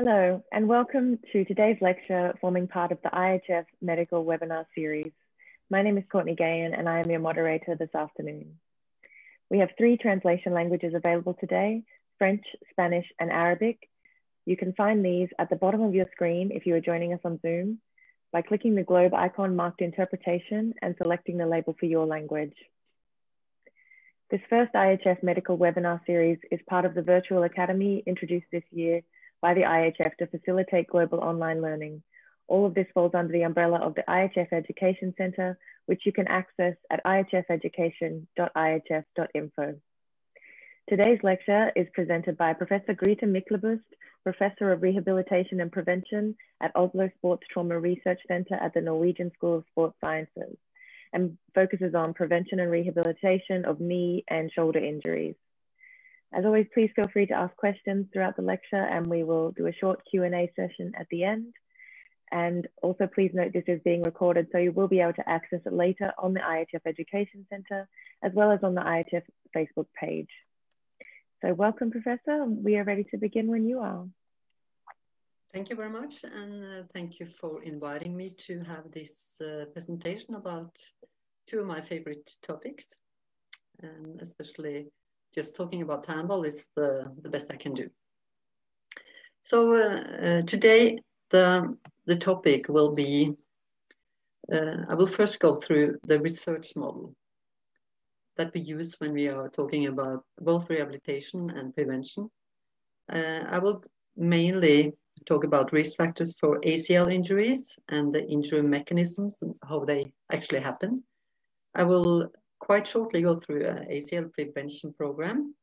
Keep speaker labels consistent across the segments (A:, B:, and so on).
A: Hello, and welcome to today's lecture forming part of the IHF Medical Webinar Series. My name is Courtney Gahan, and I am your moderator this afternoon. We have three translation languages available today, French, Spanish, and Arabic. You can find these at the bottom of your screen if you are joining us on Zoom by clicking the globe icon marked interpretation and selecting the label for your language. This first IHF Medical Webinar Series is part of the Virtual Academy introduced this year by the IHF to facilitate global online learning. All of this falls under the umbrella of the IHF Education Centre, which you can access at ihfeducation.ihf.info. Today's lecture is presented by Professor Grethe Myklebust, Professor of Rehabilitation and Prevention at Oslo Sports Trauma Research Centre at the Norwegian School of Sports Sciences and focuses on prevention and rehabilitation of knee and shoulder injuries. As always, please feel free to ask questions throughout the lecture and we will do a short Q&A session at the end. And also please note this is being recorded so you will be able to access it later on the IHF Education Centre as well as on the IHF Facebook page. So welcome, Professor. We are ready to begin when you are.
B: Thank you very much and uh, thank you for inviting me to have this uh, presentation about two of my favorite topics, and especially just talking about handball is the, the best I can do. So uh, today the, the topic will be, uh, I will first go through the research model that we use when we are talking about both rehabilitation and prevention. Uh, I will mainly talk about risk factors for ACL injuries and the injury mechanisms and how they actually happen. I will quite shortly go through an ACL prevention program.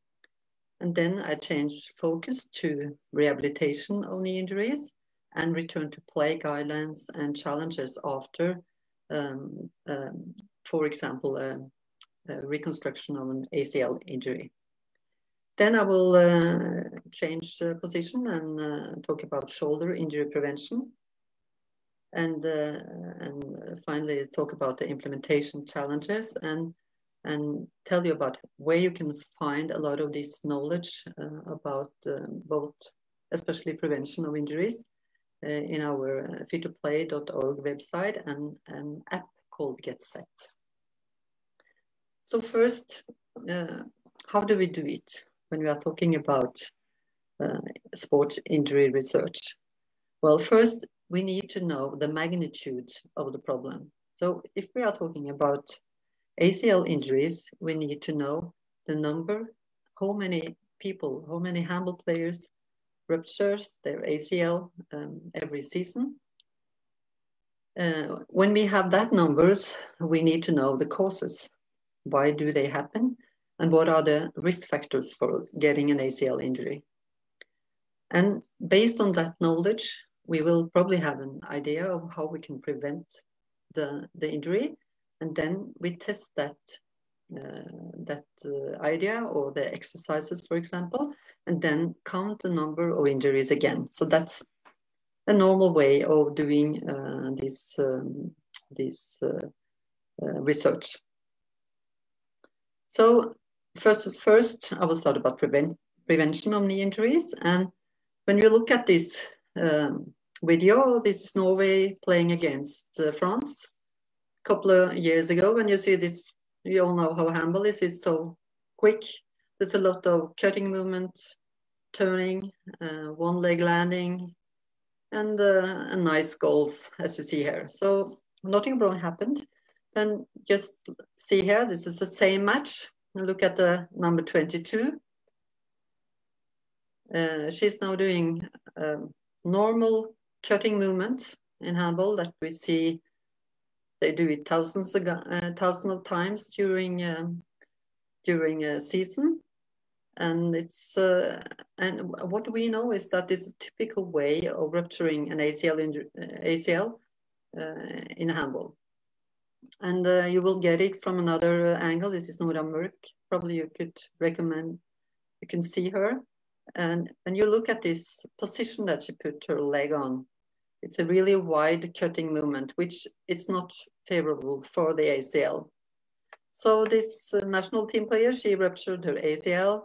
B: And then I change focus to rehabilitation of knee injuries and return to play guidelines and challenges after, um, um, for example, a, a, reconstruction of an ACL injury. Then I will uh, change uh, position and uh, talk about shoulder injury prevention. And, uh, and finally talk about the implementation challenges and and tell you about where you can find a lot of this knowledge uh, about uh, both, especially prevention of injuries, uh, in our uh, fit2play.org website and an app called Get Set. So first, uh, how do we do it when we are talking about uh, sports injury research? Well, first, we need to know the magnitude of the problem. So if we are talking about ACL injuries, we need to know the number, how many people, how many handball players ruptures their ACL um, every season. Uh, when we have that numbers, we need to know the causes. Why do they happen? And what are the risk factors for getting an ACL injury? And based on that knowledge, we will probably have an idea of how we can prevent the, the injury and then we test that uh, that uh, idea or the exercises, for example, and then count the number of injuries again. So that's a normal way of doing uh, this um, this uh, uh, research. So first, first I will start about prevent prevention of knee injuries, and when we look at this um, video, this is Norway playing against uh, France couple of years ago when you see this you all know how handball is it's so quick. There's a lot of cutting movement turning uh, one leg landing and, uh, and nice goals as you see here. So nothing wrong happened. And just see here this is the same match. Look at the number 22 uh, she's now doing um, normal cutting movement in handball that we see they do it thousands of, uh, thousands of times during um, during a season, and it's uh, and what we know is that it's a typical way of rupturing an ACL in, ACL uh, in handball, and uh, you will get it from another angle. This is Nora. Probably you could recommend. You can see her, and and you look at this position that she put her leg on it's a really wide cutting movement, which it's not favorable for the ACL. So this uh, national team player, she ruptured her ACL.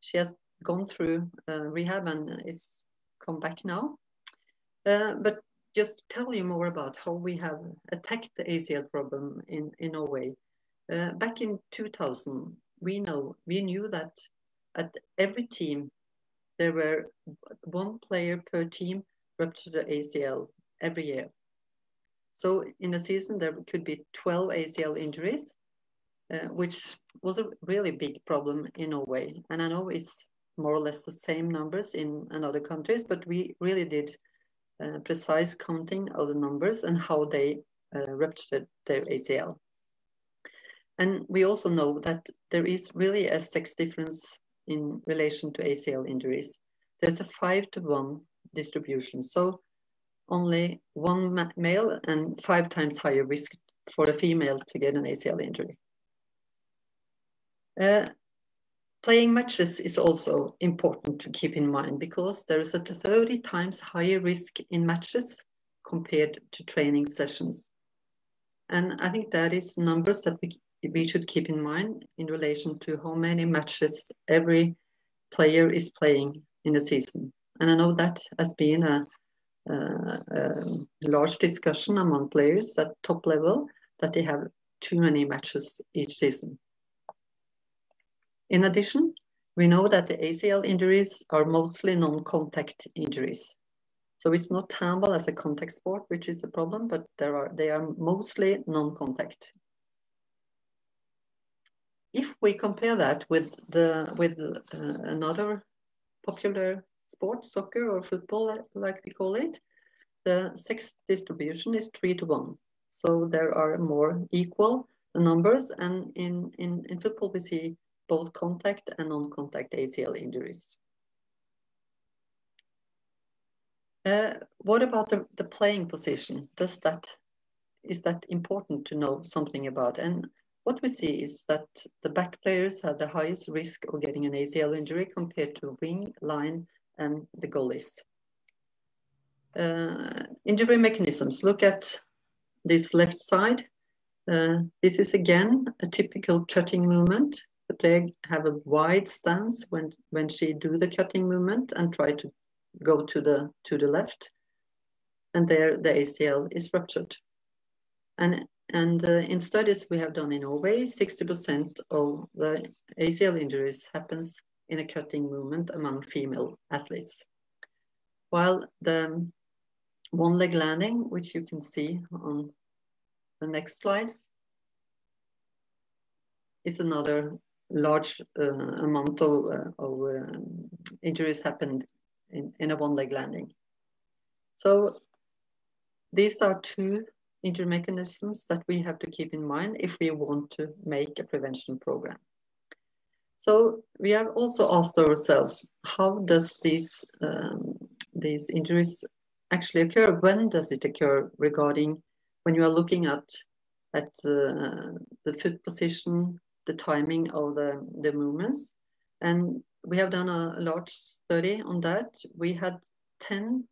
B: She has gone through uh, rehab and is come back now. Uh, but just to tell you more about how we have attacked the ACL problem in, in Norway. Uh, back in 2000, we know we knew that at every team there were one player per team ruptured the ACL every year. So in a season there could be 12 ACL injuries, uh, which was a really big problem in Norway. And I know it's more or less the same numbers in, in other countries, but we really did uh, precise counting of the numbers and how they uh, ruptured their ACL. And we also know that there is really a sex difference in relation to ACL injuries. There's a five to one distribution. So only one male and five times higher risk for a female to get an ACL injury. Uh, playing matches is also important to keep in mind because there is a 30 times higher risk in matches compared to training sessions. And I think that is numbers that we, we should keep in mind in relation to how many matches every player is playing in a season. And I know that has been a large discussion among players at top level that they have too many matches each season. In addition, we know that the ACL injuries are mostly non-contact injuries. So it's not handball as a contact sport, which is the problem, but there are, they are mostly non-contact. If we compare that with the with uh, another popular sport, soccer or football, like we call it, the sex distribution is three to one. So there are more equal numbers, and in in in football we see both contact and non-contact ACL injuries. Uh, what about the, the playing position? Does that is that important to know something about? And what we see is that the back players have the highest risk of getting an ACL injury compared to wing, line, and the goalies. Uh, injury mechanisms. Look at this left side. Uh, this is again a typical cutting movement the player have a wide stance when when she do the cutting movement and try to go to the to the left and there the ACL is ruptured and and uh, in studies we have done in Norway 60% of the ACL injuries happens in a cutting movement among female athletes while the one leg landing which you can see on the next slide is another large uh, amount of, uh, of um, injuries happened in, in a one-leg landing. So these are two injury mechanisms that we have to keep in mind if we want to make a prevention program. So we have also asked ourselves, how does these, um, these injuries actually occur? When does it occur regarding when you are looking at, at uh, the foot position, the timing of the, the movements. And we have done a large study on that. We had 10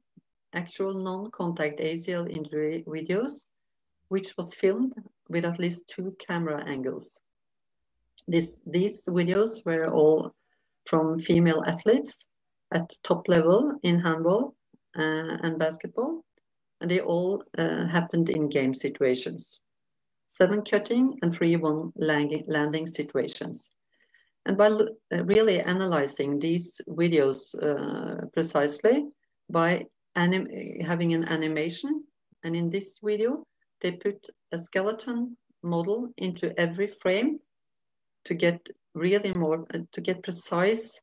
B: actual non-contact ACL injury videos, which was filmed with at least two camera angles. This, these videos were all from female athletes at top level in handball uh, and basketball, and they all uh, happened in game situations seven cutting and three one landing situations. And by uh, really analyzing these videos uh, precisely by having an animation, and in this video, they put a skeleton model into every frame to get really more, uh, to get precise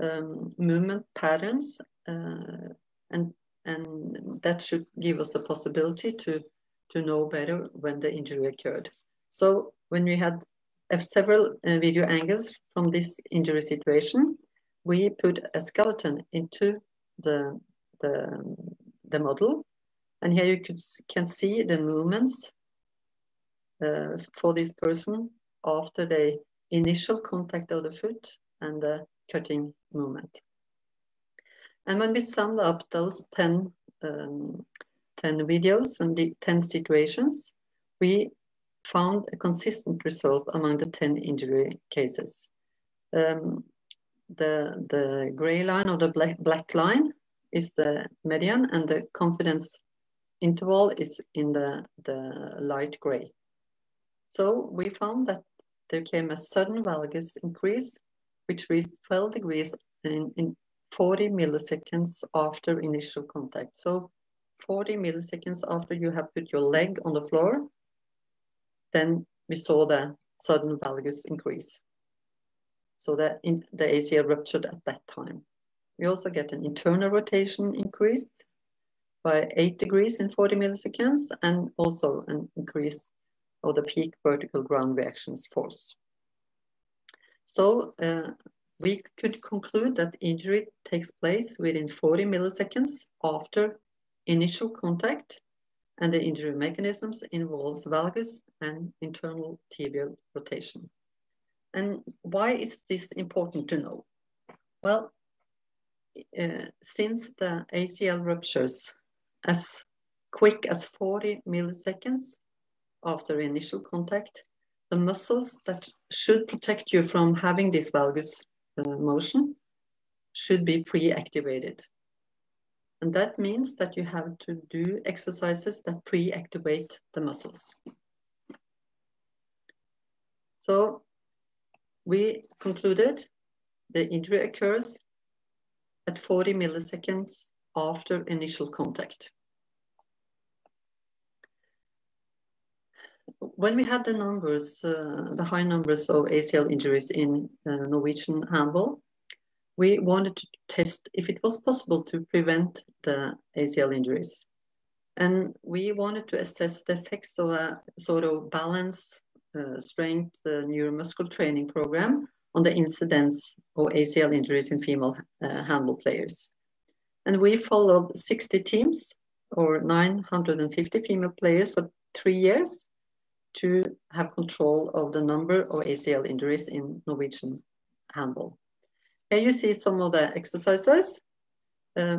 B: um, movement patterns uh, and and that should give us the possibility to to know better when the injury occurred. So when we had several uh, video angles from this injury situation, we put a skeleton into the, the, the model. And here you could, can see the movements uh, for this person after the initial contact of the foot and the cutting movement. And when we summed up those 10 um, 10 videos and the 10 situations, we found a consistent result among the 10 injury cases. Um, the, the gray line or the black, black line is the median and the confidence interval is in the, the light gray. So we found that there came a sudden valgus increase, which reached 12 degrees in, in 40 milliseconds after initial contact. So 40 milliseconds after you have put your leg on the floor, then we saw the sudden valgus increase. So that in, the ACL ruptured at that time. We also get an internal rotation increased by 8 degrees in 40 milliseconds and also an increase of the peak vertical ground reactions force. So uh, we could conclude that injury takes place within 40 milliseconds after initial contact and the injury mechanisms involves valgus and internal tibial rotation. And why is this important to know? Well, uh, since the ACL ruptures as quick as 40 milliseconds after initial contact, the muscles that should protect you from having this valgus uh, motion should be pre-activated. And that means that you have to do exercises that pre-activate the muscles. So we concluded the injury occurs at 40 milliseconds after initial contact. When we had the numbers, uh, the high numbers of ACL injuries in uh, Norwegian handball, we wanted to test if it was possible to prevent the ACL injuries. And we wanted to assess the effects of a sort of balance, uh, strength, uh, neuromuscular training program on the incidence of ACL injuries in female uh, handball players. And we followed 60 teams or 950 female players for three years to have control of the number of ACL injuries in Norwegian handball. Here you see some of the exercises. Uh,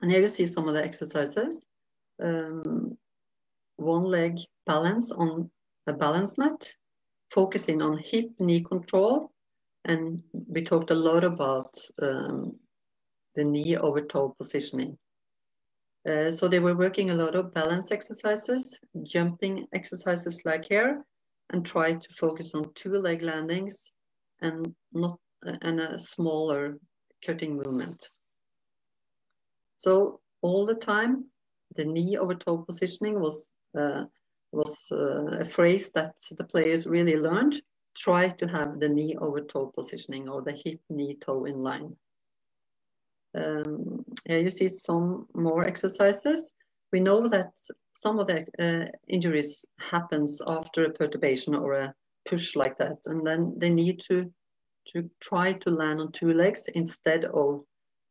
B: and here you see some of the exercises. Um, one leg balance on a balance mat, focusing on hip knee control. And we talked a lot about um, the knee over toe positioning. Uh, so they were working a lot of balance exercises, jumping exercises like here, and try to focus on two leg landings and not and a smaller cutting movement. So all the time, the knee over toe positioning was uh, was uh, a phrase that the players really learned. Try to have the knee over toe positioning or the hip knee toe in line. Um, here you see some more exercises. We know that some of the uh, injuries happens after a perturbation or a push like that, and then they need to to try to land on two legs instead of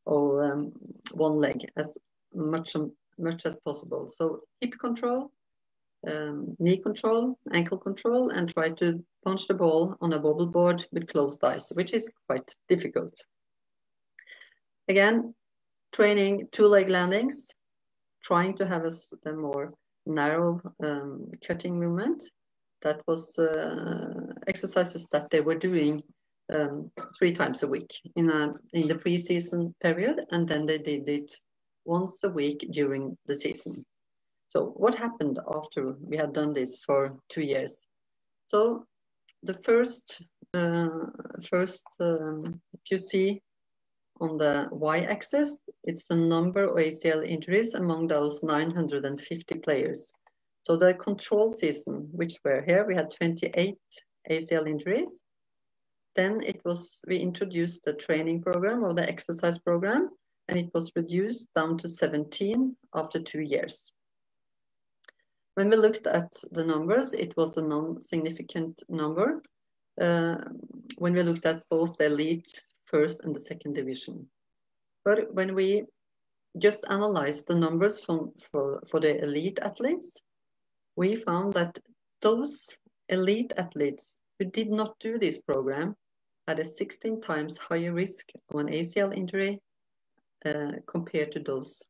B: of um, one leg as much much as possible. So hip control, um, knee control, ankle control, and try to punch the ball on a wobble board with closed eyes, which is quite difficult. Again, training two leg landings, trying to have a, a more narrow um, cutting movement. That was uh, exercises that they were doing um, three times a week in, a, in the preseason period, and then they did it once a week during the season. So what happened after we had done this for two years? So the first, uh, first um, if you see on the y-axis, it's the number of ACL injuries among those 950 players. So the control season, which were here, we had 28 ACL injuries. Then it was, we introduced the training program or the exercise program, and it was reduced down to 17 after two years. When we looked at the numbers, it was a non-significant number. Uh, when we looked at both the elite first and the second division. But when we just analyzed the numbers from, for, for the elite athletes, we found that those elite athletes who did not do this program had a 16 times higher risk of an ACL injury uh, compared to those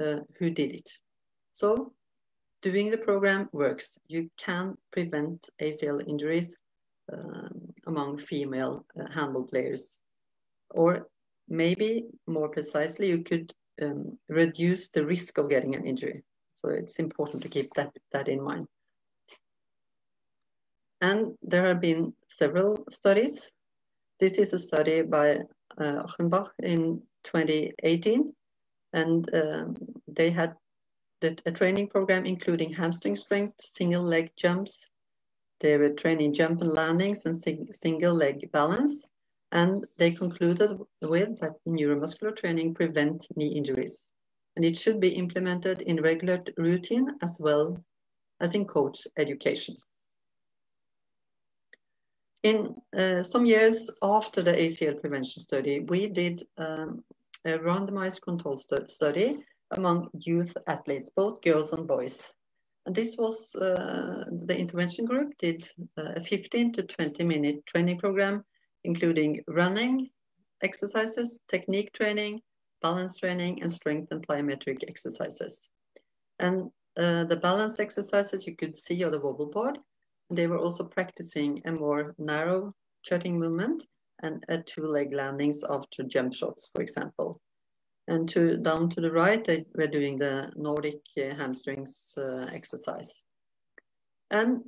B: uh, who did it. So doing the program works. You can prevent ACL injuries um, among female uh, handball players. Or maybe more precisely, you could um, reduce the risk of getting an injury. So it's important to keep that, that in mind. And there have been several studies. This is a study by uh, Achenbach in 2018, and um, they had the, a training program including hamstring strength, single leg jumps. They were training jump and landings and sing, single leg balance. And they concluded with that neuromuscular training prevent knee injuries. And it should be implemented in regular routine as well as in coach education. In uh, some years after the ACL prevention study, we did um, a randomized control stu study among youth athletes, both girls and boys. This was uh, the intervention group did uh, a 15 to 20 minute training program, including running exercises, technique training, balance training, and strength and plyometric exercises. And uh, the balance exercises you could see on the wobble board. They were also practicing a more narrow cutting movement and a two leg landings after jump shots, for example. And to down to the right, they were doing the Nordic uh, hamstrings uh, exercise. And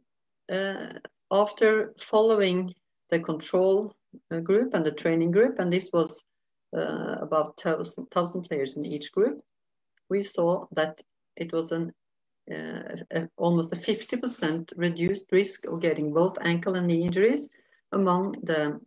B: uh, after following the control uh, group and the training group, and this was uh, about 1,000 players in each group, we saw that it was an uh, almost a 50% reduced risk of getting both ankle and knee injuries among the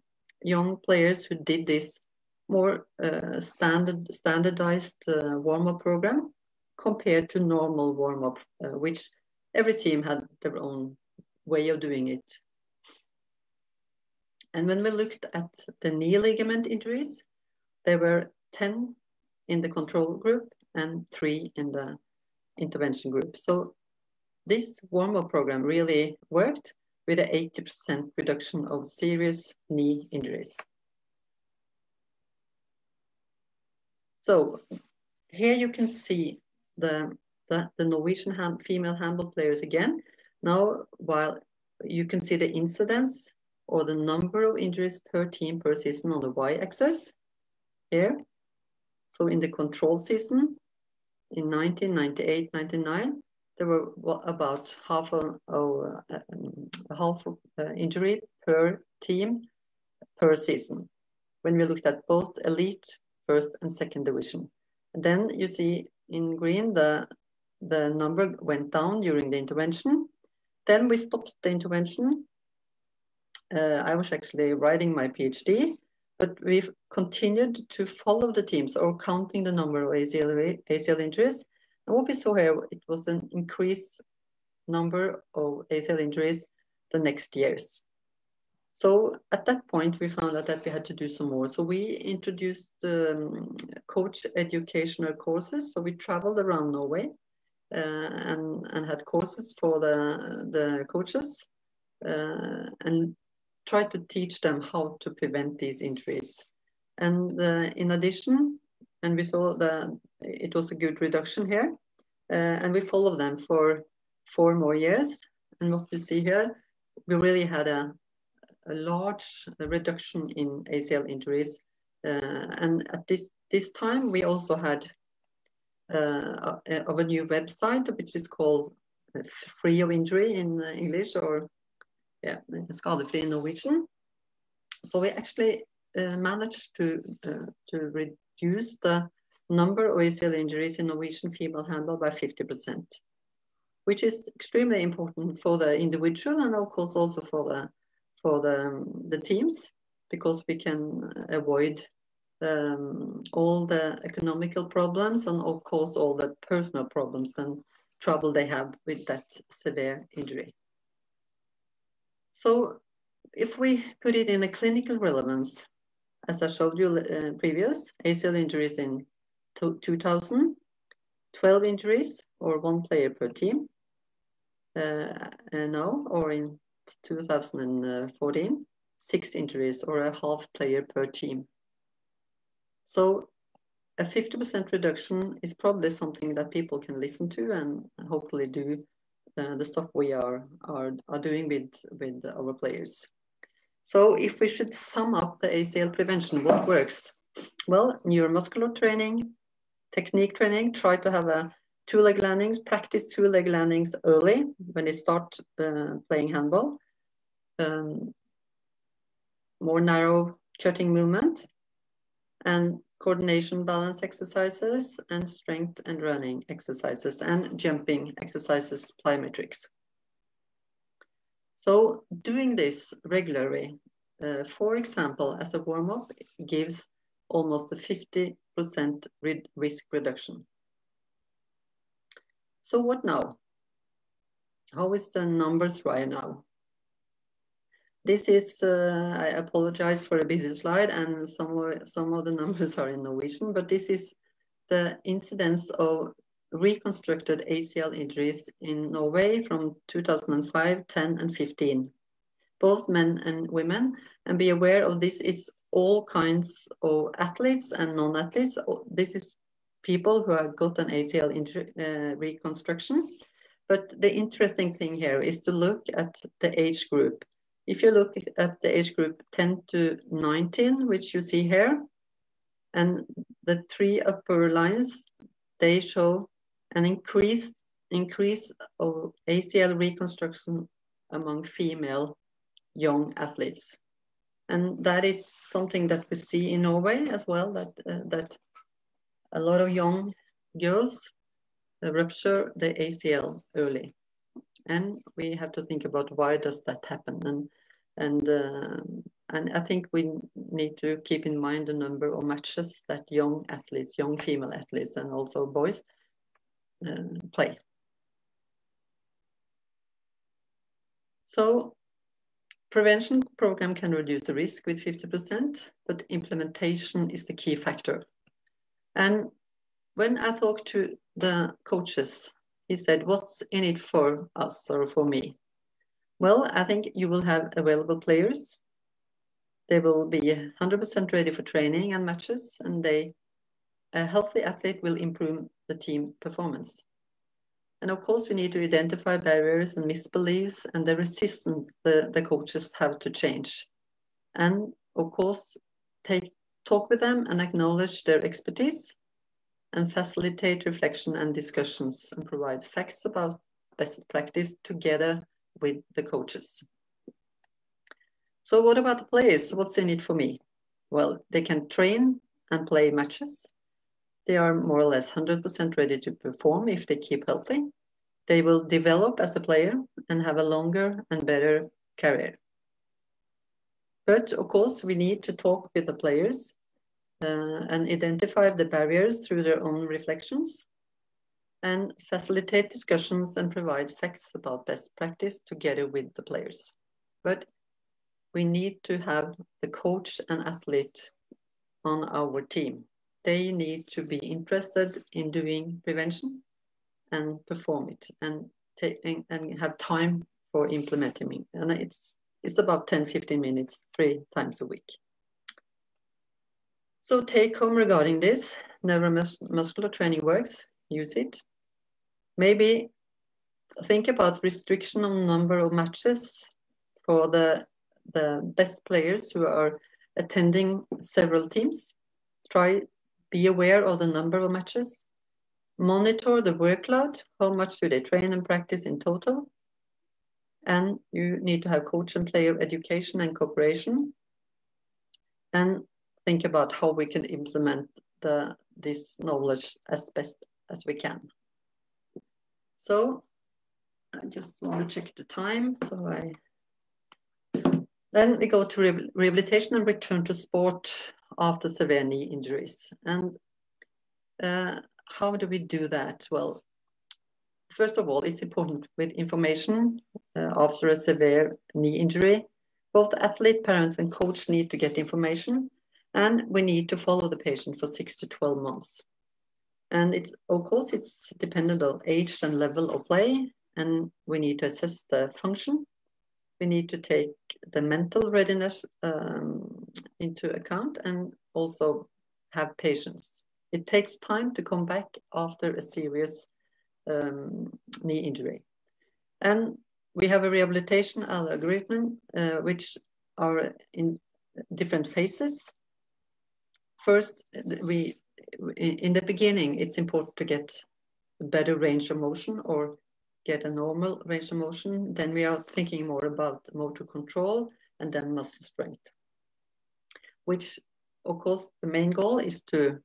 B: young players who did this more uh, standard standardized uh, warm-up program compared to normal warm-up, uh, which every team had their own way of doing it. And when we looked at the knee ligament injuries, there were 10 in the control group and three in the intervention group. So this warm-up program really worked with an 80% reduction of serious knee injuries. So here you can see the, the, the Norwegian hand, female handball players again. Now, while you can see the incidence or the number of injuries per team per season on the y-axis here. So in the control season, in 1998, 99, there were about half a, half uh, injury per team per season. When we looked at both elite, first and second division. Then you see in green, the, the number went down during the intervention. Then we stopped the intervention. Uh, I was actually writing my PhD but we've continued to follow the teams or counting the number of ACL, ACL injuries. And what we saw here, it was an increased number of ACL injuries the next years. So at that point, we found out that we had to do some more. So we introduced um, coach educational courses. So we traveled around Norway uh, and, and had courses for the, the coaches uh, and tried to teach them how to prevent these injuries. And uh, in addition, and we saw that it was a good reduction here, uh, and we followed them for four more years. And what we see here, we really had a, a large reduction in ACL injuries. Uh, and at this, this time, we also had uh, a, of a new website, which is called Free of Injury in English, or yeah, skadefri Norwegian. So we actually uh, managed to, uh, to reduce the number of ACL injuries in Norwegian female handball by 50%, which is extremely important for the individual and of course also for the, for the, the teams, because we can avoid um, all the economical problems and of course all the personal problems and trouble they have with that severe injury. So if we put it in a clinical relevance, as I showed you uh, previous, ACL injuries in 2000, 12 injuries or one player per team uh, now, or in 2014, six injuries or a half player per team. So a 50% reduction is probably something that people can listen to and hopefully do uh, the stuff we are, are, are doing with, with our players. So if we should sum up the ACL prevention, what works? Well, neuromuscular training, technique training, try to have a two leg landings, practice two leg landings early when they start uh, playing handball. Um, more narrow cutting movement and coordination balance exercises and strength and running exercises and jumping exercises plyometrics. So doing this regularly, uh, for example, as a warm-up gives almost a 50% risk reduction. So what now? How is the numbers right now? This is, uh, I apologize for a busy slide and some some of the numbers are in Norwegian, but this is the incidence of reconstructed ACL injuries in Norway from 2005, 10 and 15, both men and women. And be aware of this is all kinds of athletes and non-athletes. This is people who have got an ACL uh, reconstruction. But the interesting thing here is to look at the age group. If you look at the age group 10 to 19, which you see here, and the three upper lines, they show an increased increase of ACL reconstruction among female young athletes. And that is something that we see in Norway as well, that, uh, that a lot of young girls rupture the ACL early and we have to think about why does that happen and and uh, and I think we need to keep in mind the number of matches that young athletes, young female athletes, and also boys uh, play. So prevention program can reduce the risk with 50%, but implementation is the key factor. And when I talked to the coaches he said, what's in it for us or for me? Well, I think you will have available players. They will be 100% ready for training and matches, and they, a healthy athlete will improve the team performance. And of course, we need to identify barriers and misbeliefs and the resistance the, the coaches have to change. And of course, take talk with them and acknowledge their expertise and facilitate reflection and discussions and provide facts about best practice together with the coaches. So what about the players? What's in it for me? Well, they can train and play matches. They are more or less 100% ready to perform if they keep healthy. They will develop as a player and have a longer and better career. But of course, we need to talk with the players Uh, and identify the barriers through their own reflections and facilitate discussions and provide facts about best practice together with the players. But we need to have the coach and athlete on our team. They need to be interested in doing prevention and perform it and, and have time for implementing it. And it's, it's about 10, 15 minutes, three times a week. So take home regarding this, neuromuscular training works, use it. Maybe think about restriction on number of matches for the, the best players who are attending several teams. Try, be aware of the number of matches. Monitor the workload, how much do they train and practice in total? And you need to have coach and player education and cooperation. And think about how we can implement the, this knowledge as best as we can. So I just want to check the time. So I then we go to re rehabilitation and return to sport after severe knee injuries. And uh, how do we do that? Well, first of all, it's important with information uh, after a severe knee injury. Both athlete, parents, and coach need to get information and we need to follow the patient for six to 12 months. And it's, of course, it's dependent on age and level of play, and we need to assess the function. We need to take the mental readiness um, into account and also have patience. It takes time to come back after a serious um, knee injury. And we have a rehabilitation algorithm, uh, which are in different phases. First, we in the beginning, it's important to get a better range of motion or get a normal range of motion. Then we are thinking more about motor control and then muscle strength, which of course the main goal is to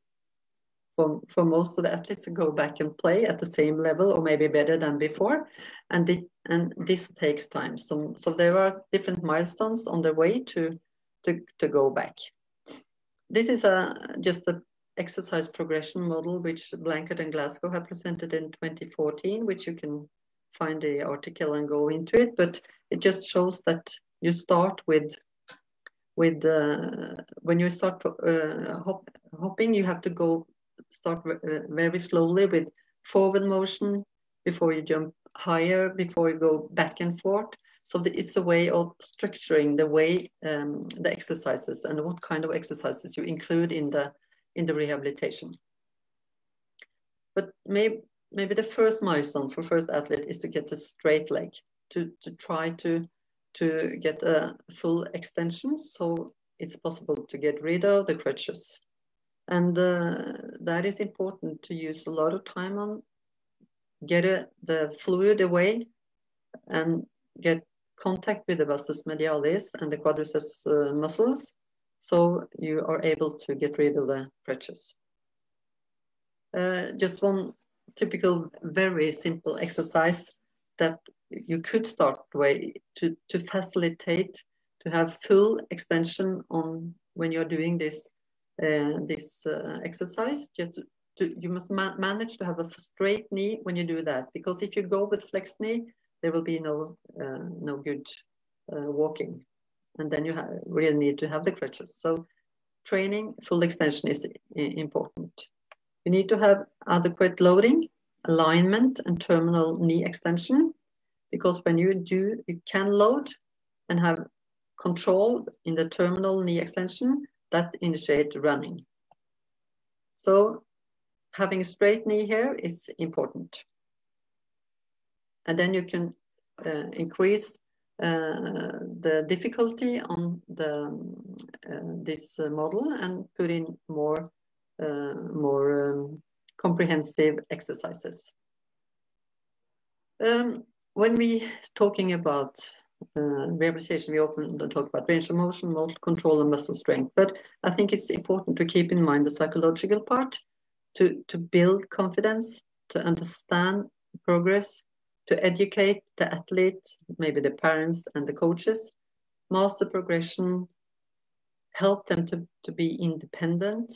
B: for, for most of the athletes to go back and play at the same level or maybe better than before. And, the, and this takes time. So, so there are different milestones on the way to, to, to go back. This is a, just a exercise progression model which Blanchard and Glasgow have presented in 2014, which you can find the article and go into it. But it just shows that you start with with uh, when you start uh, hop, hopping, you have to go start uh, very slowly with forward motion before you jump higher, before you go back and forth. So the, it's a way of structuring the way um, the exercises and what kind of exercises you include in the in the rehabilitation. But maybe maybe the first milestone for first athlete is to get a straight leg to to try to to get a full extension so it's possible to get rid of the crutches and uh, that is important to use a lot of time on, get a, the fluid away and get contact with the vastus medialis and the quadriceps uh, muscles so you are able to get rid of the crutches. Uh, just one typical, very simple exercise that you could start way to, to facilitate to have full extension on when you're doing this uh, this uh, exercise. Just to, you must ma manage to have a straight knee when you do that, because if you go with flexed knee, there will be no uh, no good walking, and then you really need to have the crutches. So training full extension is important. You need to have adequate loading, alignment, and terminal knee extension, because when you do, you can load and have control in the terminal knee extension that initiate running. So having a straight knee here is important. And then you can uh, increase uh, the difficulty on the uh, this uh, model and put in more uh, more um, comprehensive exercises. Um, when we talking about uh, rehabilitation, we often talk about range of motion, motor control, and muscle strength. But I think it's important to keep in mind the psychological part, to, to build confidence, to understand progress, to educate the athlete, maybe the parents and the coaches, master progression, help them to, to be independent,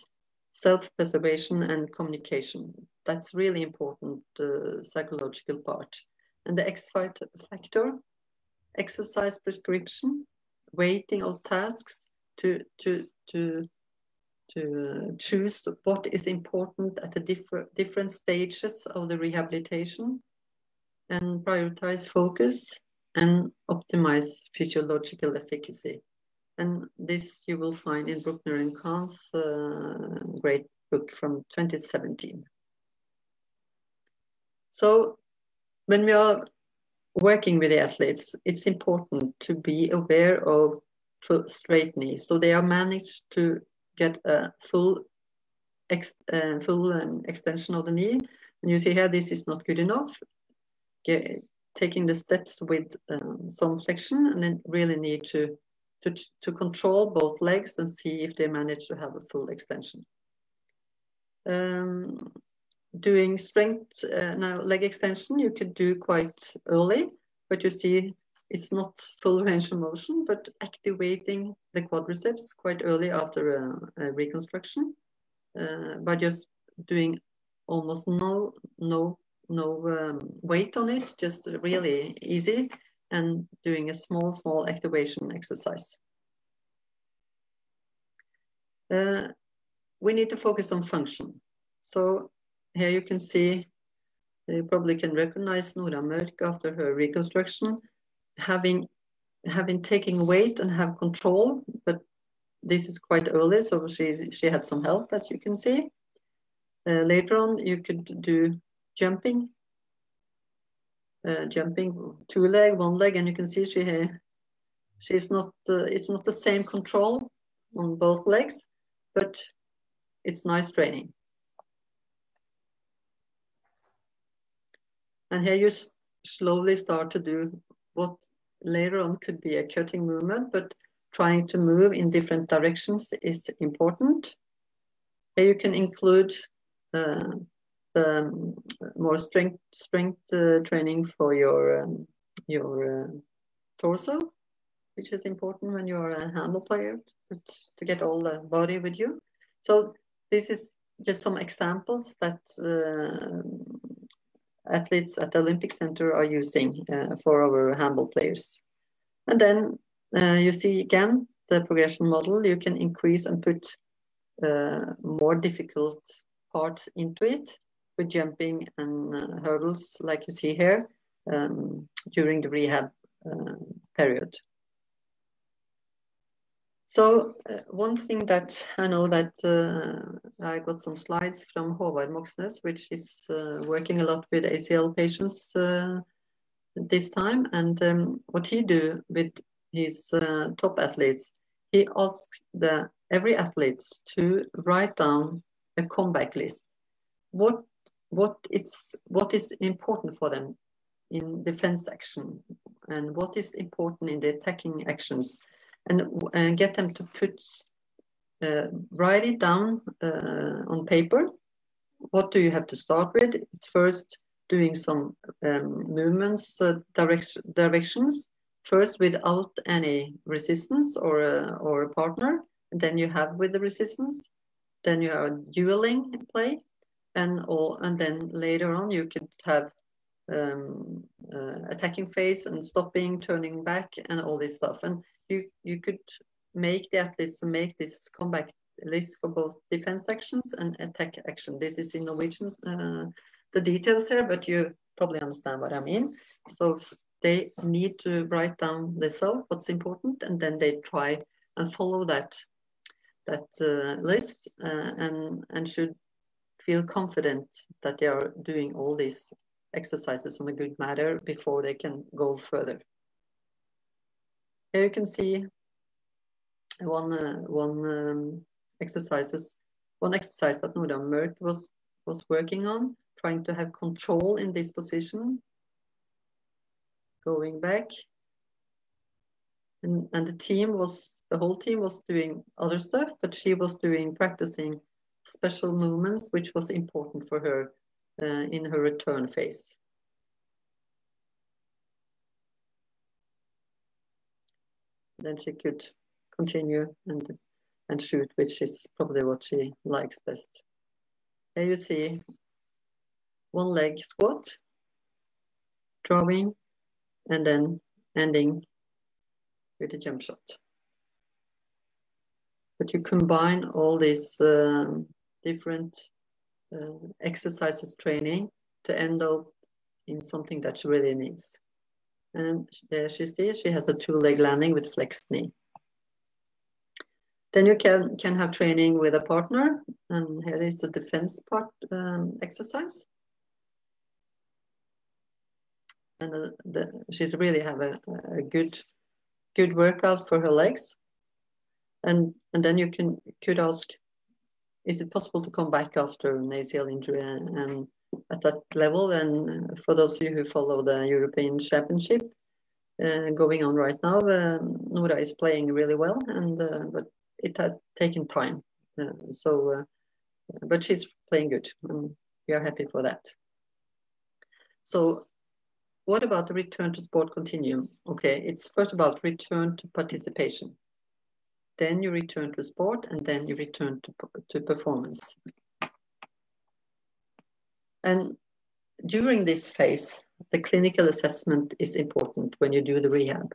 B: self-preservation and communication. That's really important, the uh, psychological part. And the X factor, exercise prescription, weighting of tasks to, to, to, to choose what is important at the different, different stages of the rehabilitation and prioritize focus and optimize physiological efficacy. And this you will find in Brukner and Khan's uh, great book from 2017. So when we are working with the athletes, it's important to be aware of straight knees. So they are managed to get a full ex, uh, full um, extension of the knee. And you see here, this is not good enough. Get, taking the steps with um, some flexion and then really need to, to, to control both legs and see if they manage to have a full extension. Um, doing strength uh, now leg extension you could do quite early but you see it's not full range of motion but activating the quadriceps quite early after a, a reconstruction uh, by just doing almost no no no um, weight on it just really easy and doing a small small activation exercise uh, we need to focus on function so here you can see, you probably can recognize Nora Mørk after her reconstruction, having having taken weight and have control, but this is quite early, so she, she had some help, as you can see. Uh, later on, you could do jumping, uh, jumping two leg, one leg, and you can see she she's not, uh, it's not the same control on both legs, but it's nice training. And here you slowly start to do what later on could be a cutting movement, but trying to move in different directions is important. Here you can include uh, the more strength strength uh, training for your um, your uh, torso, which is important when you're a handball player to, to get all the body with you. So this is just some examples that uh, athletes at the Olympic Center are using uh, for our handball players. And then uh, you see again the progression model, you can increase and put uh, more difficult parts into it with jumping and uh, hurdles like you see here um, during the rehab uh, period. So uh, one thing that I know that uh, I got some slides from Håvard Moksnes, which is uh, working a lot with ACL patients uh, this time. And um, what he do with his top athletes, he asks every athlete to write down a comeback list. What what it's what is important for them in defense action and what is important in the attacking actions and, and get them to put uh, write it down uh, on paper. What do you have to start with? It's first doing some um, movements uh, direction, directions first without any resistance or a, or a partner. Then you have with the resistance. Then you have dueling in play and all and then later on you could have um, uh, attacking phase and stopping turning back and all this stuff. And you you could make the athletes make this comeback list for both defense actions and attack action. This is in norwegian uh, the details here but you probably understand what i mean. So they need to write down themselves what's important and then they try and follow that that uh, list uh, and and should feel confident that they are doing all these exercises on a good matter before they can go further. Here you can see one uh, one um, exercises one exercise that Nora Mørk was was working on, trying to have control in this position, going back. And, and the team was the whole team was doing other stuff, but she was doing practicing special movements, which was important for her uh, in her return phase. Then she could continue and, and shoot, which is probably what she likes best. Here you see one leg squat, drawing, and then ending with a jump shot. But you combine all these um, different uh, exercises training to end up in something that she really needs. And there she sees she has a two leg landing with flexed knee. Then you can, can have training with a partner. And here is the defense part um, exercise. And uh, the, she's really have a, a good, good workout for her legs. And, and then you can could ask, is it possible to come back after an ACL injury and, at that level? And for those of you who follow the European Championship uh, going on right now, um, Nora is playing really well, and uh, but it has taken time. Uh, so, uh, but she's playing good, and we are happy for that. So, what about the return to sport continuum? Okay, it's first about return to participation then you return to sport, and then you return to, to performance. And during this phase, the clinical assessment is important when you do the rehab.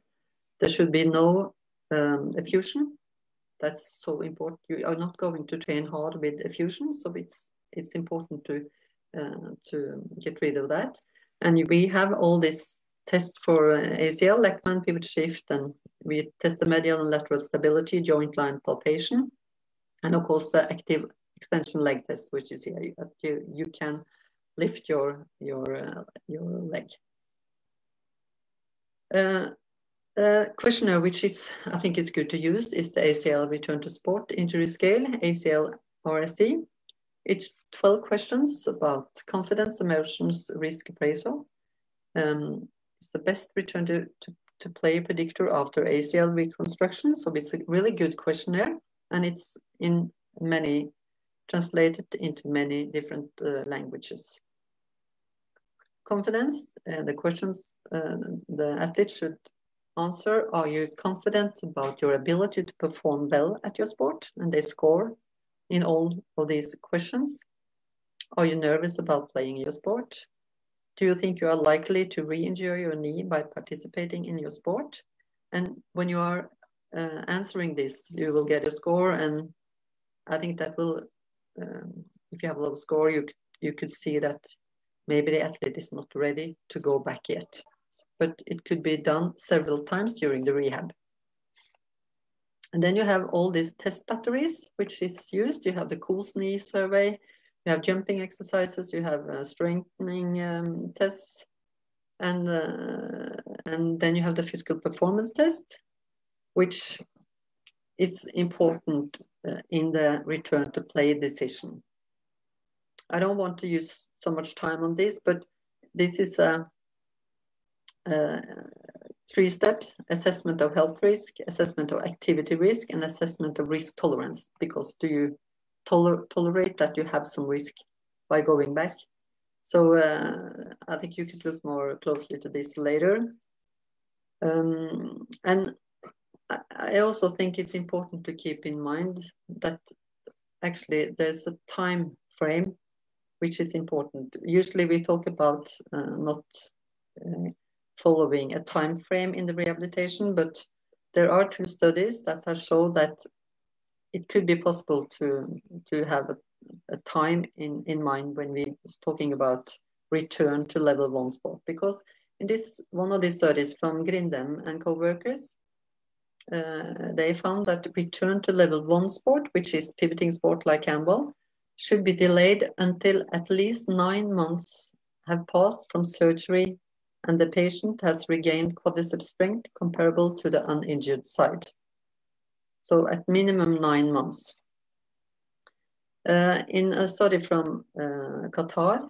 B: There should be no um, effusion. That's so important. You are not going to train hard with effusion, so it's it's important to uh, to get rid of that. And we have all this test for uh, ACL, Lachman pivot shift, and we test the medial and lateral stability, joint line palpation, and of course the active extension leg test, which you see you, you can lift your your uh, your leg. Uh, questionnaire, which is, I think it's good to use, is the ACL Return to Sport Injury Scale, ACL RSE. It's 12 questions about confidence, emotions, risk appraisal. Um, it's the best return to, to, to play predictor after ACL reconstruction. So it's a really good questionnaire and it's in many, translated into many different uh, languages. Confidence, uh, the questions uh, the athlete should answer, are you confident about your ability to perform well at your sport? And they score in all of these questions. Are you nervous about playing your sport? Do you think you are likely to re-injure your knee by participating in your sport? And when you are uh, answering this, you will get a score. And I think that will, um, if you have a low score, you, you could see that maybe the athlete is not ready to go back yet. But it could be done several times during the rehab. And then you have all these test batteries, which is used. You have the KOOS knee survey, you have jumping exercises, you have uh, strengthening um, tests, and uh, and then you have the physical performance test, which is important uh, in the return to play decision. I don't want to use so much time on this, but this is a, a three steps assessment of health risk, assessment of activity risk, and assessment of risk tolerance. Because do you toler tolerate that you have some risk by going back? So uh, I think you could look more closely to this later. Um, and I also think it's important to keep in mind that actually there's a time frame which is important. Usually we talk about uh, not uh, following a time frame in the rehabilitation, but there are two studies that have shown that it could be possible to to have a, a time in, in mind when we talking about return to level one sport because in this one of these studies from Grindem and co-workers, uh, they found that return to level one sport, which is pivoting sport like handball, should be delayed until at least nine months have passed from surgery and the patient has regained quadriceps strength comparable to the uninjured side. So at minimum nine months. Uh, in a study from uh, Qatar,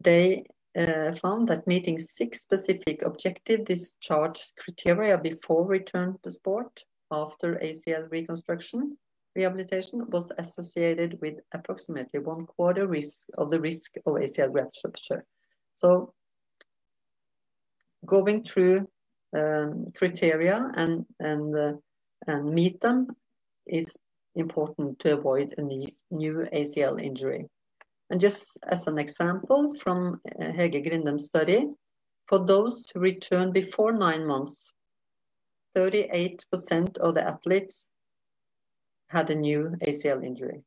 B: they uh, found that meeting six specific objective discharge criteria before return to sport after ACL reconstruction rehabilitation was associated with approximately one quarter risk of the risk of ACL rupture. So going through um, criteria and and and meet them is important to avoid a new ACL injury. And just as an example from uh, Hege Grindem's study, for those who return before nine months, 38% of the athletes had a new ACL injury.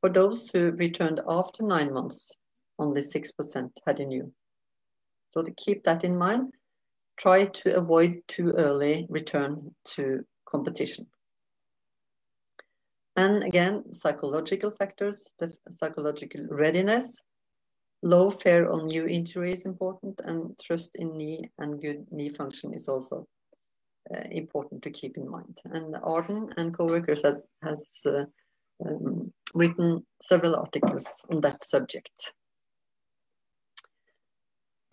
B: For those who returned after nine months, only 6% had a new. So to keep that in mind, try to avoid too early return to competition. And again, psychological factors, the psychological readiness, low fear on new injury is important, and trust in knee and good knee function is also uh, important to keep in mind. And Ardern and co-workers has, has uh, um, written several articles on that subject.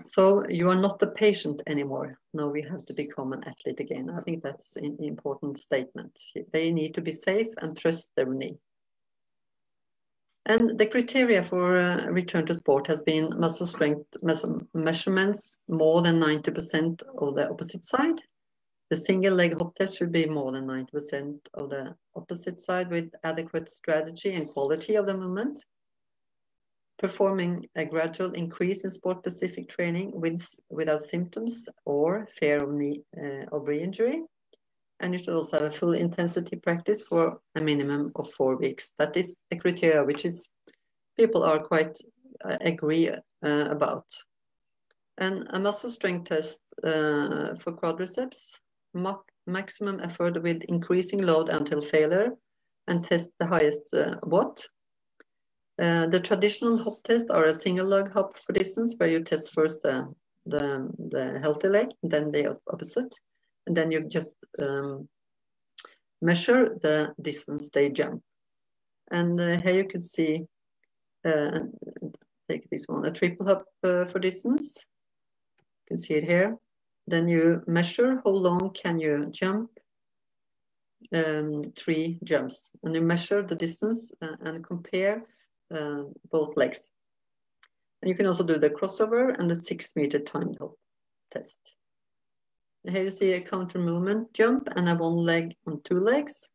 B: So you are not a patient anymore. Now we have to become an athlete again. I think that's an important statement. They need to be safe and trust their knee. And the criteria for uh, return to sport has been muscle strength measurements more than 90% of the opposite side. The single leg hop test should be more than 90% of the opposite side with adequate strategy and quality of the movement performing a gradual increase in sport-specific training with, without symptoms or fear of, knee, uh, of re-injury. And you should also have a full intensity practice for a minimum of four weeks. That is a criteria which is people are quite uh, agree uh, about. And a muscle strength test uh, for quadriceps, maximum effort with increasing load until failure, and test the highest uh, watt uh, the traditional hop tests are a single leg hop for distance where you test first the the, the healthy leg, then the opposite. And then you just um, measure the distance they jump. And uh, here you can see, uh, take this one, a triple hop uh, for distance. You can see it here. Then you measure how long can you jump um, three jumps. And you measure the distance uh, and compare uh, both legs. And you can also do the crossover and the six meter time hop test. And here you see a counter movement jump and a one leg on two legs.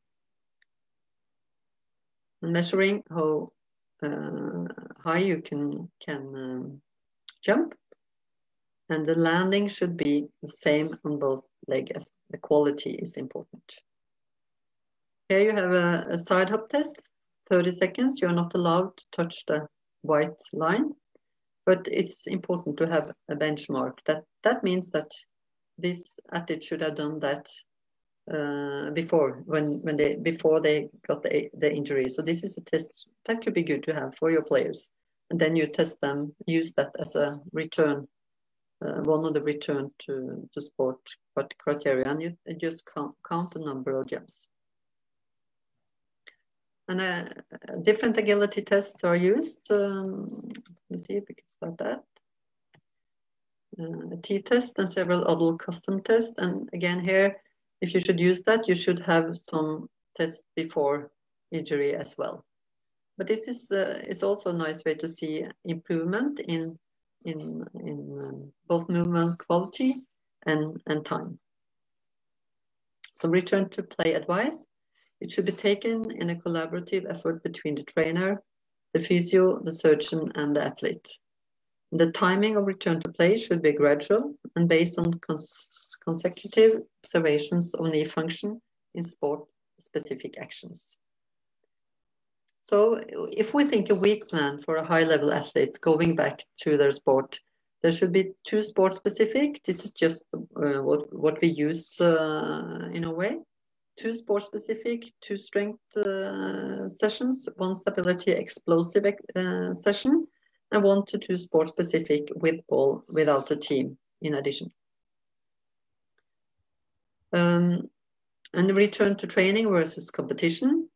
B: And measuring how uh, high you can, can um, jump. And the landing should be the same on both legs. The quality is important. Here you have a, a side hop test, 30 seconds. You're not allowed to touch the white line, but it's important to have a benchmark. That, that means that this athlete should have done that uh, before when when they before they got the, the injury. So this is a test that could be good to have for your players, and then you test them, use that as a return, uh, one of the return to to sport criteria, and you just count count the number of jumps. And a, a different agility tests are used. Um, let me see if we can start that. Uh, a t-test and several other custom tests. And again here, if you should use that, you should have some tests before injury as well. But this is uh, is also a nice way to see improvement in in in um, both movement quality and and time. So return to play advice. It should be taken in a collaborative effort between the trainer, the physio, the surgeon, and the athlete. The timing of return to play should be gradual and based on cons consecutive observations of knee function in sport-specific actions. So if we think a week plan for a high-level athlete going back to their sport, there should be two sport-specific. This is just uh, what, what we use uh, in a way two sport specific, two strength uh, sessions, one stability explosive uh, session, and one to two sport specific with ball without a team in addition. Um, and return to training versus competition.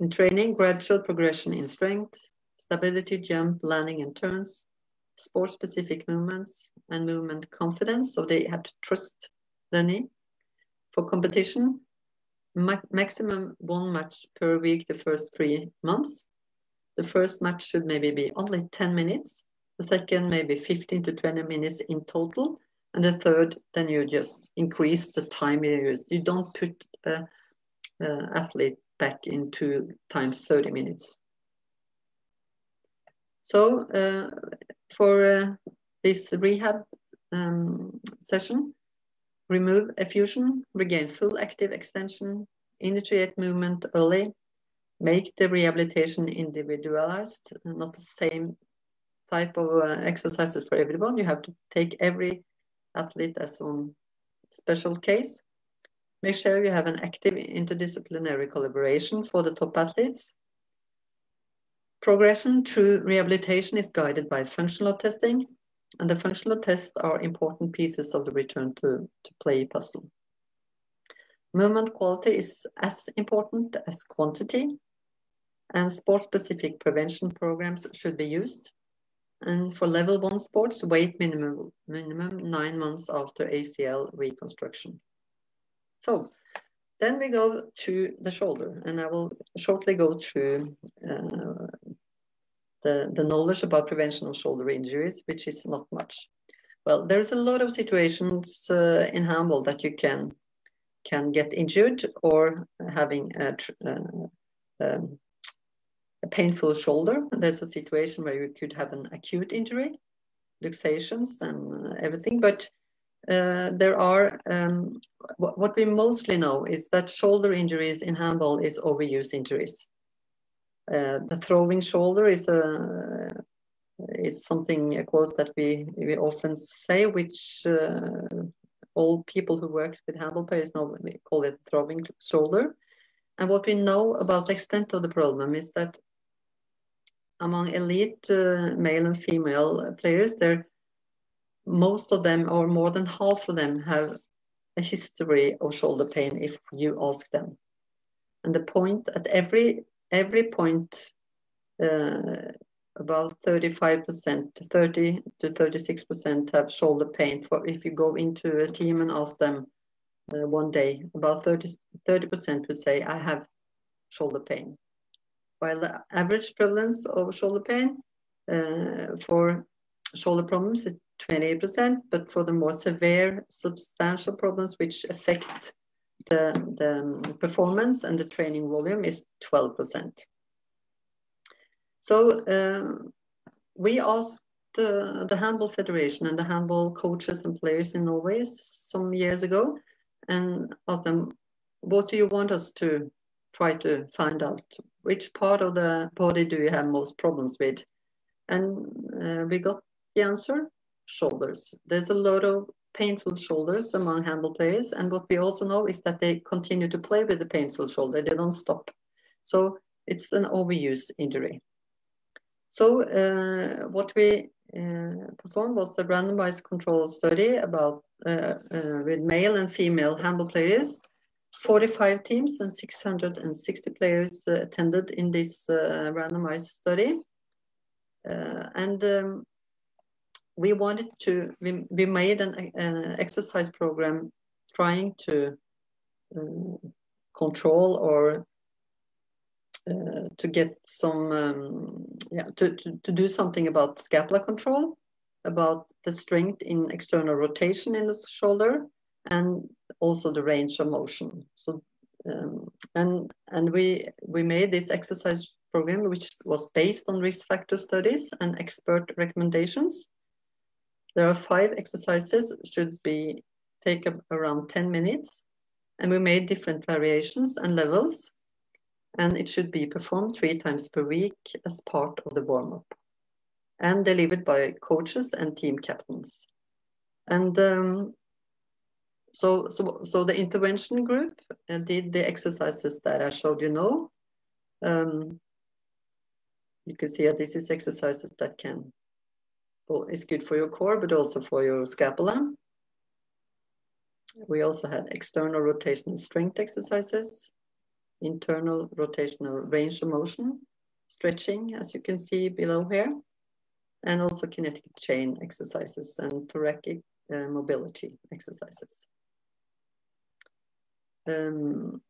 B: In training, gradual progression in strength, stability, jump, landing and turns, sport specific movements and movement confidence. So they have to trust their knee. For competition, ma maximum one match per week the first three months. The first match should maybe be only 10 minutes. The second, maybe 15 to 20 minutes in total. And the third, then you just increase the time you use. You don't put an athlete back into times 30 minutes. So uh, for uh, this rehab um, session, remove effusion, regain full active extension, initiate movement early, make the rehabilitation individualized, not the same type of uh, exercises for everyone. You have to take every athlete as one special case. Make sure you have an active interdisciplinary collaboration for the top athletes. Progression through rehabilitation is guided by functional testing, and the functional tests are important pieces of the return to, to play puzzle. Movement quality is as important as quantity, and sport-specific prevention programs should be used. And for level one sports, wait minimum, minimum nine months after ACL reconstruction. So then we go to the shoulder, and I will shortly go through uh, the, the knowledge about prevention of shoulder injuries, which is not much. Well, there's a lot of situations uh, in handball that you can can get injured or having a, uh, um, a painful shoulder. There's a situation where you could have an acute injury, luxations and everything, but uh, there are, um, what, what we mostly know is that shoulder injuries in handball is overuse injuries. Uh, the throwing shoulder is a is something a quote that we we often say, which uh, all people who work with handball players know we call it throwing shoulder. And what we know about the extent of the problem is that among elite uh, male and female players, there most of them, or more than half of them, have a history of shoulder pain if you ask them. And the point at every every point, uh, about 35%, 30 to 36% have shoulder pain. For if you go into a team and ask them uh, one day, about 30 percent would say, "I have shoulder pain." While the average prevalence of shoulder pain uh, for shoulder problems is 28%, but for the more severe substantial problems which affect the, the performance and the training volume is 12%. So uh, we asked the Handball Federation and the handball coaches and players in Norway some years ago and asked them, what do you want us to try to find out? Which part of the body do you have most problems with? And uh, we got the answer, shoulders. There's a lot of painful shoulders among handball players. And what we also know is that they continue to play with the painful shoulder. They don't stop. So it's an overuse injury. So uh, what we uh, performed was the randomized control study about uh, uh with male and female handball players. 45 teams and 660 players uh, attended in this uh, randomized study. and um, we wanted to, we, we made an, an exercise program trying to um, control or uh, to get some, um, yeah, to, to, to do something about scapula control, about the strength in external rotation in the shoulder, and also the range of motion. So, um, and and we we made this exercise program which was based on risk factor studies and expert recommendations there are five exercises, should be take around 10 minutes. And we made different variations and levels. And it should be performed three times per week as part of the warm-up and delivered by coaches and team captains. And um, so, so, so the intervention group uh, did the exercises that I showed you now. Um, you can see that this is exercises that can it's good for your core, but also for your scapula. We also had external rotational strength exercises, internal rotational range of motion, stretching, as you can see below here, and also kinetic chain exercises and thoracic uh, mobility exercises. Um,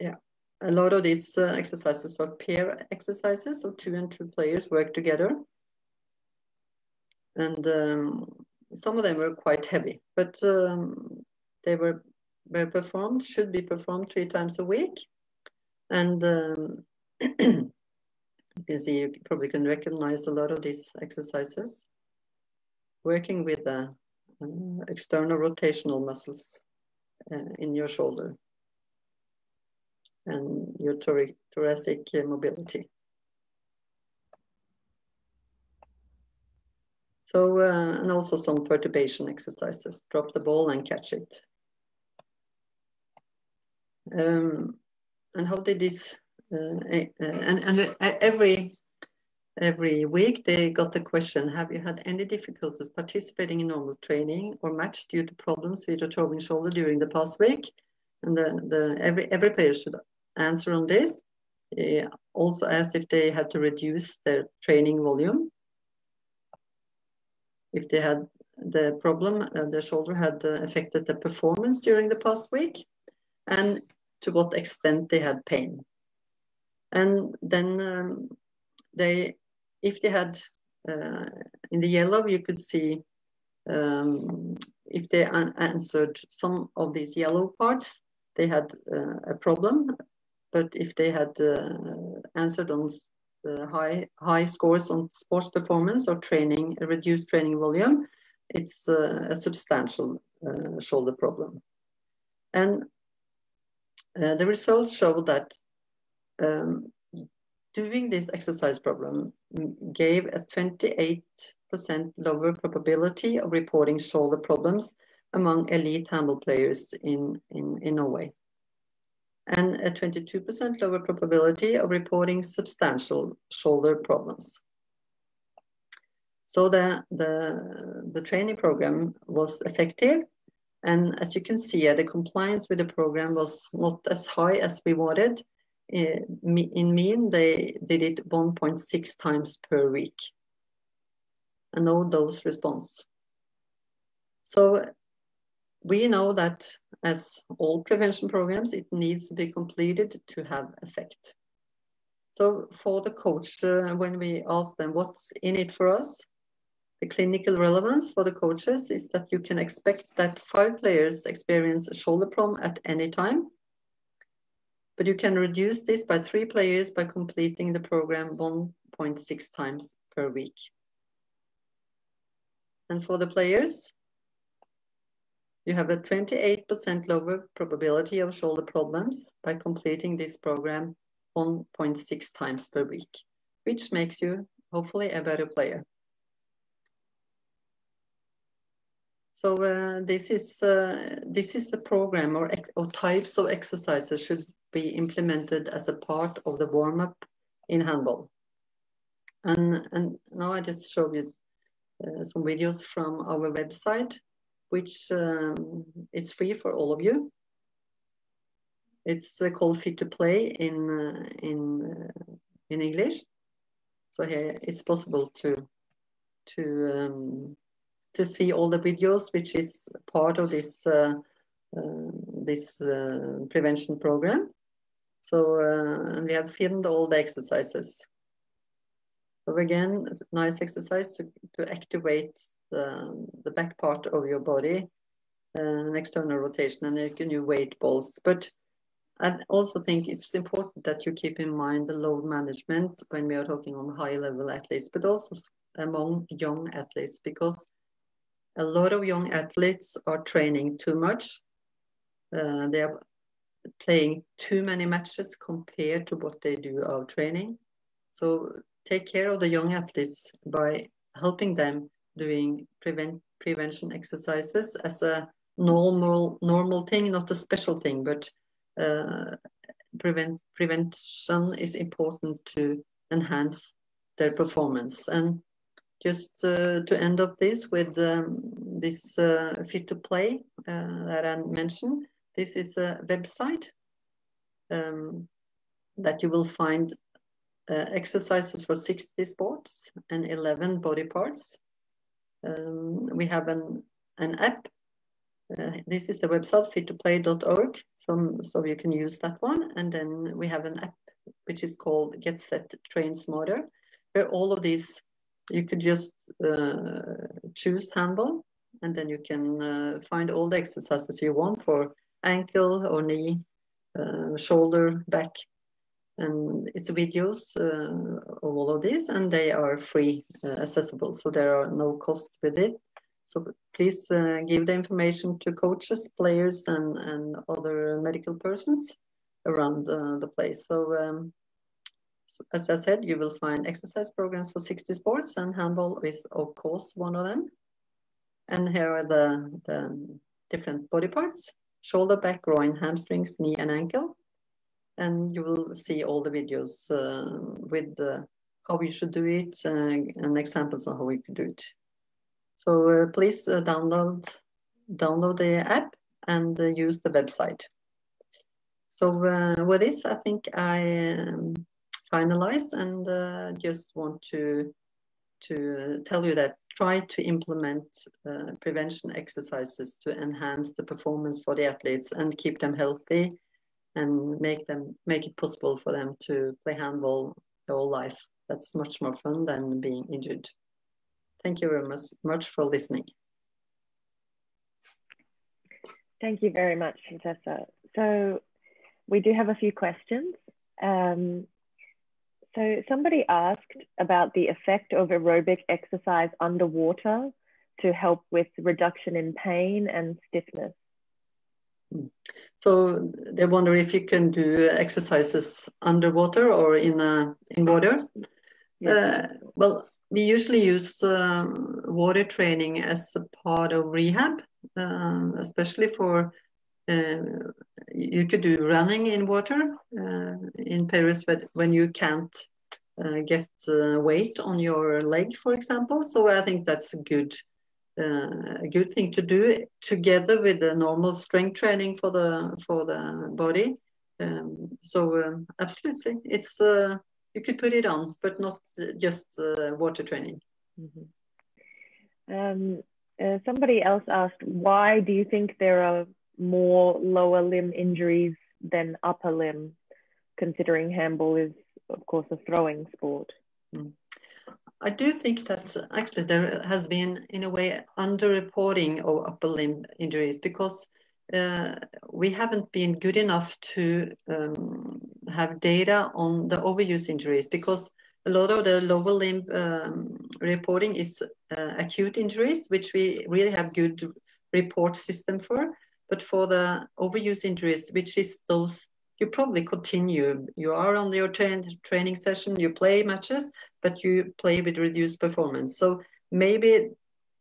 B: yeah, a lot of these uh, exercises were pair exercises, so two and two players work together and um, some of them were quite heavy, but um, they were were performed should be performed three times a week, and um, you can see you probably can recognize a lot of these exercises. Working with the uh, external rotational muscles uh, in your shoulder and your thoracic mobility. So, uh, and also some perturbation exercises, drop the ball and catch it. Um, and how did this, uh, and, and every, every week they got the question, have you had any difficulties participating in normal training or match due to problems with your throbbing shoulder during the past week? And the, the, every, every player should answer on this. Also asked if they had to reduce their training volume if they had the problem, uh, the shoulder had uh, affected the performance during the past week, and to what extent they had pain. And then um, they, if they had, uh, in the yellow, you could see um, if they answered some of these yellow parts, they had uh, a problem. But if they had uh, answered on high high scores on sports performance or training, reduced training volume, it's uh, a substantial uh, shoulder problem. And uh, the results show that um, doing this exercise problem gave a 28% lower probability of reporting shoulder problems among elite handball players in, in, in Norway and a 22% lower probability of reporting substantial shoulder problems. So the, the, the training program was effective. And as you can see, the compliance with the program was not as high as we wanted. In mean, they did it 1.6 times per week. And no dose response. So we know that as all prevention programs, it needs to be completed to have effect. So for the coach, uh, when we ask them what's in it for us, the clinical relevance for the coaches is that you can expect that five players experience a shoulder problem at any time. But you can reduce this by three players by completing the program 1.6 times per week. And for the players, you have a 28% lower probability of shoulder problems by completing this program 1.6 times per week, which makes you hopefully a better player. So uh, this is uh, this is the program or, or types of exercises should be implemented as a part of the warm up in handball. And and now I just show you uh, some videos from our website, which um, is free for all of you. It's uh, called Fit to Play in uh, in uh, in English. So here it's possible to to um, to see all the videos, which is part of this uh, uh, this uh, prevention program. So we have filmed all the exercises. So again, nice exercise to, to activate the, the back part of your body, uh, an external rotation, and you can weight balls. But I also think it's important that you keep in mind the load management when we are talking on high level athletes, but also among young athletes, because a lot of young athletes are training too much. Uh, they are playing too many matches compared to what they do of training. So take care of the young athletes by helping them doing prevent prevention exercises as a normal normal thing, not a special thing, but uh, prevent prevention is important to enhance their performance. And just uh, to end up this with um, this uh, fit to play uh, that I mentioned, this is a website um, that you will find uh, exercises for 60 sports and 11 body parts. Um, we have an, an app. Uh, this is the website fit2play.org, so, so you can use that one. And then we have an app which is called Get Set Train Smarter, where all of these you could just uh, choose handball and then you can uh, find all the exercises you want for ankle or knee, uh, shoulder, back. And it's videos uh, of all of these and they are free uh, accessible. So there are no costs with it. So please uh, give the information to coaches, players and, and other medical persons around the place. So um, as I said, you will find exercise programs for 60 sports and handball is of course one of them. And here are the, the different body parts, shoulder, back, groin, hamstrings, knee and ankle. And you will see all the videos uh, with how you should do it uh, and examples of how we could do it. So uh, please download, download the app and use the website. So with this, I think I um, finalized and just want to to tell you that try to implement uh, prevention exercises to enhance the performance for the athletes and keep them healthy and make them make it possible for them to play handball their whole life. That's much more fun than being injured. Thank you very much, much for listening.
A: Thank you very much, Francesca. So we do have a few questions. Um, so somebody asked about the effect of aerobic exercise underwater to help with reduction in pain and stiffness.
B: So they wonder if you can do exercises underwater or in uh, in water. Uh, well, we usually use uh, water training as a part of rehab, uh, especially for uh, you could do running in water uh, in periods when you can't uh, get uh, weight on your leg, for example. So I think that's a good uh, a good thing to do together with the normal strength training for the for the body. Um, so um, absolutely, it's uh, you could put it on, but not just uh, water training. Mm-hmm.
A: Um, uh, somebody else asked, why do you think there are more lower limb injuries than upper limb, considering handball is, of course, a throwing sport? Mm.
B: I do think that actually there has been, in a way, underreporting of upper limb injuries because uh, we haven't been good enough to um, have data on the overuse injuries because a lot of the lower limb um, reporting is uh, acute injuries, which we really have good report system for. But for the overuse injuries, which is those you probably continue. You are on your tra training session, you play matches, but you play with reduced performance. So maybe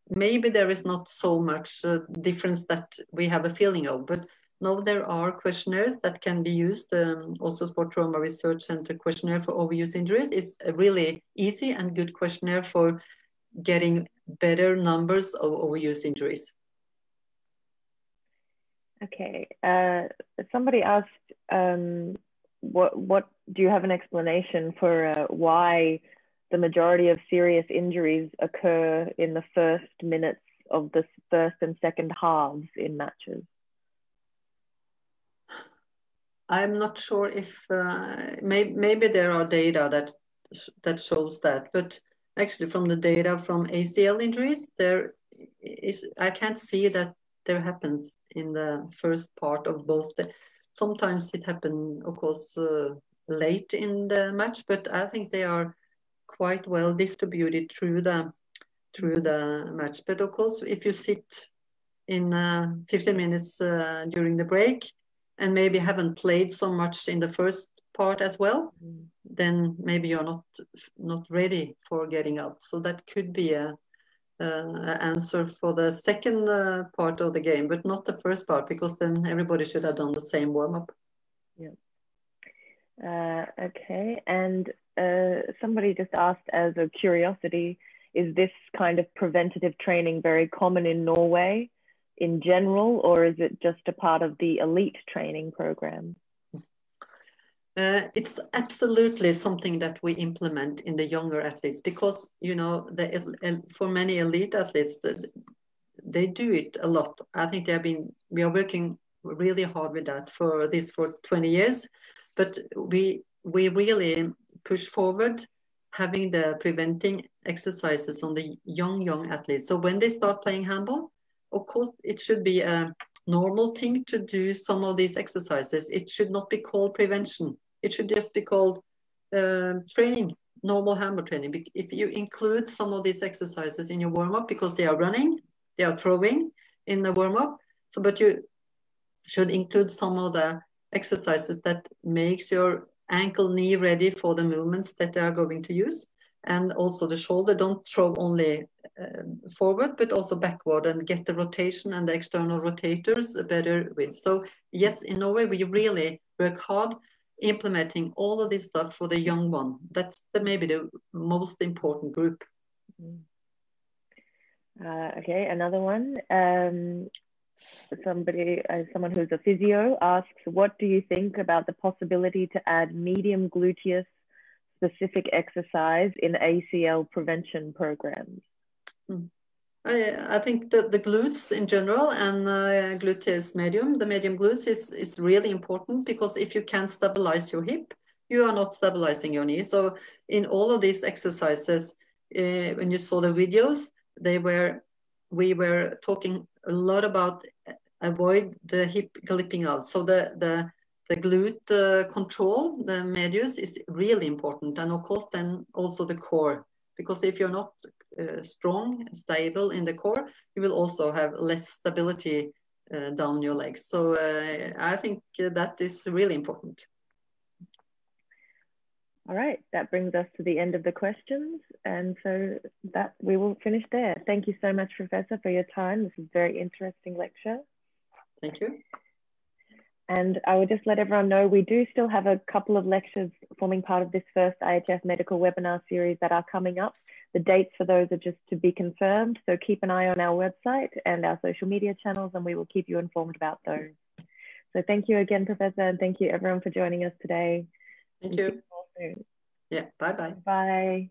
B: maybe there is not so much uh, difference that we have a feeling of, but no, there are questionnaires that can be used. Um, also, Sport Trauma Research Center questionnaire for overuse injuries is a really easy and good questionnaire for getting better numbers of overuse injuries.
A: Okay. Uh, somebody asked, um, what what do you have an explanation for uh, why the majority of serious injuries occur in the first minutes of the first and second halves in matches?
B: I'm not sure if uh, may, maybe there are data that that shows that, but actually from the data from ACL injuries, there is I can't see that there happens in the first part of both. The, sometimes it happens, of course, uh, late in the match, but I think they are quite well distributed through the through the match. But of course, if you sit in uh, 15 minutes uh, during the break and maybe haven't played so much in the first part as well, then maybe you're not not ready for getting out. So that could be a uh, answer for the second uh, part of the game, but not the first part, because then everybody should have done the same warm up.
A: Yeah. Uh, okay. And uh, somebody just asked as a curiosity, is this kind of preventative training very common in Norway in general, or is it just a part of the elite training program?
B: Uh, it's absolutely something that we implement in the younger athletes because you know the, for many elite athletes they do it a lot. I think they have been we are working really hard with that for this for 20 years, but we we really push forward having the preventing exercises on the young young athletes. So when they start playing handball, of course it should be a normal thing to do some of these exercises. It should not be called prevention it should just be called uh, training, normal handball training. If you include some of these exercises in your warm up because they are running, they are throwing in the warm up. So, but you should include some of the exercises that makes your ankle knee ready for the movements that they are going to use and also the shoulder don't throw only uh, forward but also backward and get the rotation and the external rotators better with so yes in norway we really work hard implementing all of this stuff for the young one. That's the, maybe the most important group.
A: Mm. Uh, okay, another one. Um, somebody, uh, someone who's a physio asks, what do you think about the possibility to add medium gluteus specific exercise in ACL prevention programs?
B: Mm. I, I think that the glutes in general and uh, gluteus medium, the medium glutes is, is really important because if you can stabilize your hip, you are not stabilizing your knee. So in all of these exercises, uh, when you saw the videos, they were, we were talking a lot about avoid the hip glipping out. So the, the, the glute uh, control, the medius is really important. And of course, then also the core, because if you're not uh, strong, stable in the core, you will also have less stability uh, down your legs. So uh, I think that is really important.
A: All right, that brings us to the end of the questions. And so that we will finish there. Thank you so much, Professor, for your time. This is a very interesting lecture.
B: Thank you.
A: And I would just let everyone know we do still have a couple of lectures forming part of this first IHF medical webinar series that are coming up. The dates for those are just to be confirmed. So keep an eye on our website and our social media channels and we will keep you informed about those. So thank you again, Professor, and thank you everyone for joining us today.
B: Thank you. Yeah, bye-bye.
A: Bye.